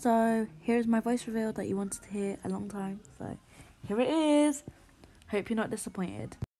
So here's my voice reveal that you wanted to hear a long time. So here it is. Hope you're not disappointed.